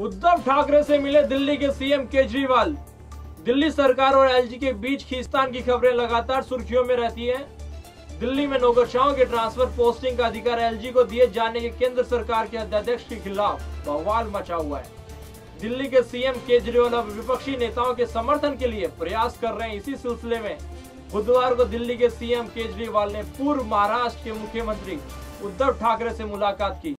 उद्धव ठाकरे से मिले दिल्ली के सीएम केजरीवाल। दिल्ली सरकार और एलजी के बीच खींचतान की खबरें लगातार सुर्खियों में रहती हैं। दिल्ली में नौकरशाहों के ट्रांसफ़र पोस्टिंग का अधिकार एलजी को दिए जाने के केंद्र सरकार के अध्यादेश के खिलाफ बवाल मचा हुआ है। दिल्ली के सीएम केजरीवाल अब विपक्षी नेताओं के समर्थन के लिए प्रयास कर रहे हैं। इसी सिलसिले में बुधवार को दिल्ली के सीएम केजरीवाल ने पूर्व महाराष्ट्र के मुख्यमंत्री उद्धव ठाकरे से मुलाकात की।